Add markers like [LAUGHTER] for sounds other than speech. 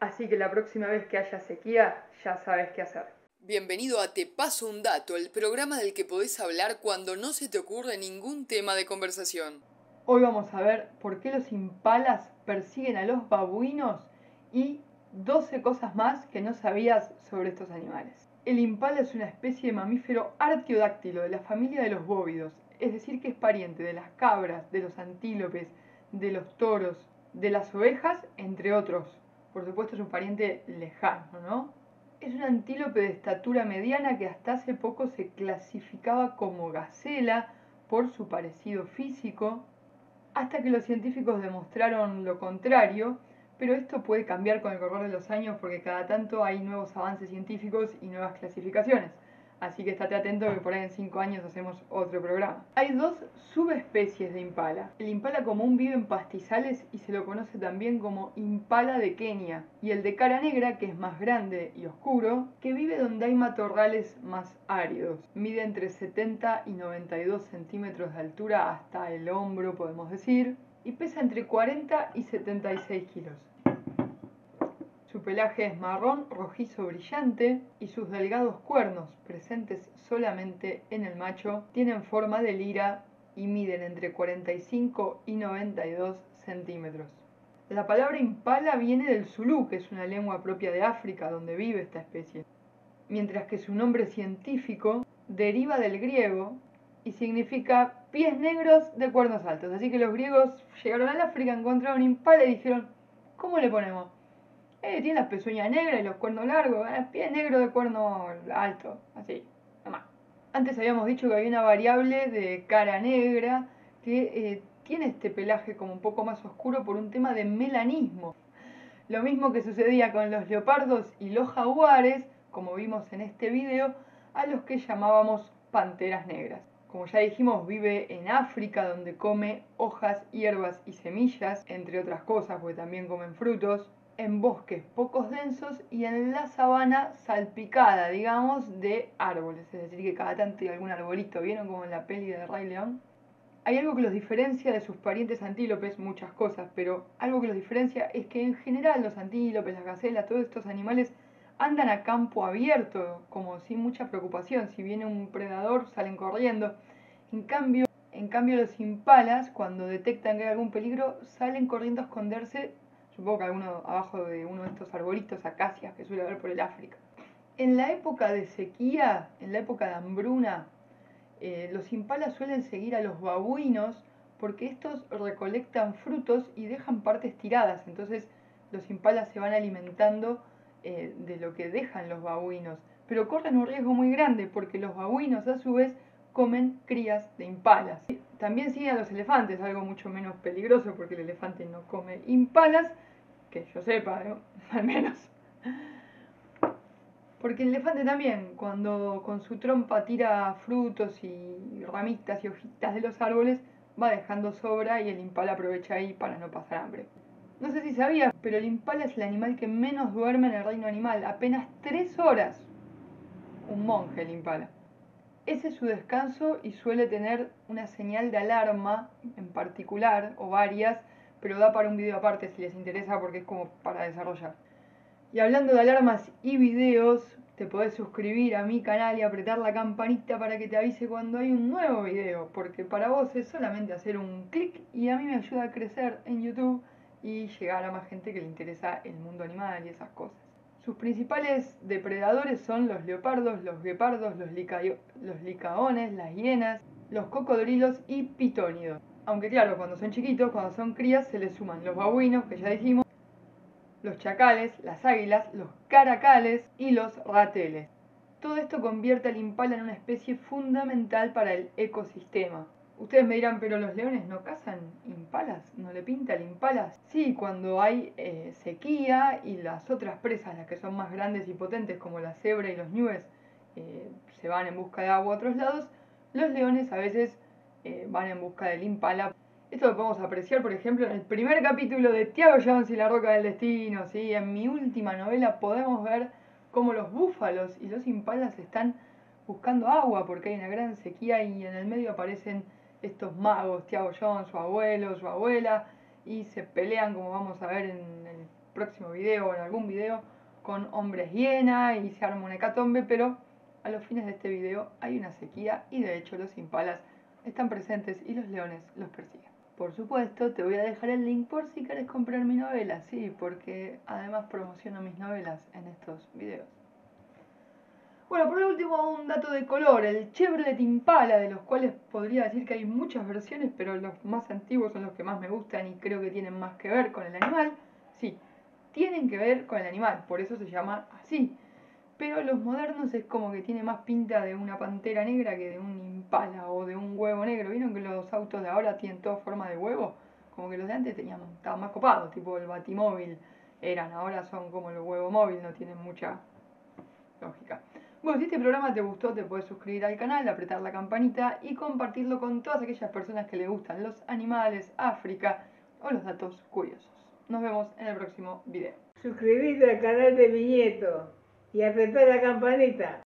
Así que la próxima vez que haya sequía, ya sabes qué hacer. Bienvenido a Te Paso un Dato, el programa del que podés hablar cuando no se te ocurre ningún tema de conversación. Hoy vamos a ver por qué los impalas persiguen a los babuinos y 12 cosas más que no sabías sobre estos animales. El impala es una especie de mamífero artiodáctilo de la familia de los bóvidos, es decir, que es pariente de las cabras, de los antílopes, de los toros, de las ovejas, entre otros. Por supuesto es un pariente lejano, ¿no? Es un antílope de estatura mediana que hasta hace poco se clasificaba como gacela por su parecido físico, hasta que los científicos demostraron lo contrario, pero esto puede cambiar con el correr de los años porque cada tanto hay nuevos avances científicos y nuevas clasificaciones. Así que estate atento que por ahí en 5 años hacemos otro programa. Hay dos subespecies de impala. El impala común vive en pastizales y se lo conoce también como impala de Kenia. Y el de cara negra, que es más grande y oscuro, que vive donde hay matorrales más áridos. Mide entre 70 y 92 centímetros de altura hasta el hombro, podemos decir, y pesa entre 40 y 76 kilos. Su pelaje es marrón rojizo brillante y sus delgados cuernos, presentes solamente en el macho, tienen forma de lira y miden entre 45 y 92 centímetros. La palabra impala viene del zulú, que es una lengua propia de África donde vive esta especie, mientras que su nombre científico deriva del griego y significa pies negros de cuernos altos. Así que los griegos llegaron al África, encontraron impala y dijeron, ¿cómo le ponemos? Eh, tiene las pezuñas negras y los cuernos largos, eh, pie negro de cuerno alto, así, nomás. Antes habíamos dicho que había una variable de cara negra que eh, tiene este pelaje como un poco más oscuro por un tema de melanismo. Lo mismo que sucedía con los leopardos y los jaguares, como vimos en este video, a los que llamábamos panteras negras. Como ya dijimos, vive en África, donde come hojas, hierbas y semillas, entre otras cosas, porque también comen frutos en bosques pocos densos y en la sabana salpicada, digamos, de árboles. Es decir, que cada tanto hay algún arbolito, ¿vieron como en la peli de Rey León? Hay algo que los diferencia de sus parientes antílopes, muchas cosas, pero algo que los diferencia es que en general los antílopes, las gacelas, todos estos animales andan a campo abierto, como sin mucha preocupación. Si viene un predador, salen corriendo. En cambio, en cambio los impalas, cuando detectan que hay algún peligro, salen corriendo a esconderse supongo que alguno abajo de uno de estos arbolitos, acacias que suele haber por el África. En la época de sequía, en la época de hambruna, eh, los impalas suelen seguir a los babuinos porque estos recolectan frutos y dejan partes tiradas. Entonces los impalas se van alimentando eh, de lo que dejan los babuinos. Pero corren un riesgo muy grande porque los babuinos a su vez comen crías de impalas. También siguen a los elefantes, algo mucho menos peligroso porque el elefante no come impalas, que yo sepa, [LAUGHS] al menos. Porque el elefante también, cuando con su trompa tira frutos y ramitas y hojitas de los árboles, va dejando sobra y el impala aprovecha ahí para no pasar hambre. No sé si sabías, pero el impala es el animal que menos duerme en el reino animal, apenas tres horas. Un monje el impala. Ese es su descanso y suele tener una señal de alarma en particular, o varias, pero da para un video aparte si les interesa porque es como para desarrollar. Y hablando de alarmas y videos, te podés suscribir a mi canal y apretar la campanita para que te avise cuando hay un nuevo video, porque para vos es solamente hacer un clic y a mí me ayuda a crecer en YouTube y llegar a más gente que le interesa el mundo animal y esas cosas. Sus principales depredadores son los leopardos, los guepardos, los, los licaones, las hienas, los cocodrilos y pitónidos. Aunque claro, cuando son chiquitos, cuando son crías, se les suman los babuinos, que ya dijimos, los chacales, las águilas, los caracales y los rateles. Todo esto convierte al impala en una especie fundamental para el ecosistema. Ustedes me dirán, pero los leones no cazan impalas, no le pintan impalas. Sí, cuando hay eh, sequía y las otras presas, las que son más grandes y potentes, como la cebra y los ñues, eh, se van en busca de agua a otros lados, los leones a veces eh, van en busca del impala. Esto lo podemos apreciar, por ejemplo, en el primer capítulo de Tiago Jones y la Roca del Destino. ¿sí? En mi última novela podemos ver cómo los búfalos y los impalas están buscando agua porque hay una gran sequía y en el medio aparecen estos magos, Tiago Jones, su abuelo, su abuela, y se pelean, como vamos a ver en el próximo video o en algún video con hombres hiena y se arma un hecatombe, pero a los fines de este video hay una sequía y de hecho los impalas están presentes y los leones los persiguen. Por supuesto, te voy a dejar el link por si quieres comprar mi novela, sí, porque además promociono mis novelas en estos videos. Bueno, por último, un dato de color, el Chevrolet Impala, de los cuales podría decir que hay muchas versiones, pero los más antiguos son los que más me gustan y creo que tienen más que ver con el animal. Sí, tienen que ver con el animal, por eso se llama así. Pero los modernos es como que tiene más pinta de una pantera negra que de un impala o de un huevo negro. ¿Vieron que los autos de ahora tienen toda forma de huevo? Como que los de antes tenían, estaban más copados, tipo el batimóvil eran, ahora son como el huevo móvil, no tienen mucha lógica. Bueno, si este programa te gustó, te puedes suscribir al canal, apretar la campanita y compartirlo con todas aquellas personas que le gustan los animales, África o los datos curiosos. Nos vemos en el próximo video. Suscribite al canal de mi nieto y apretar la campanita.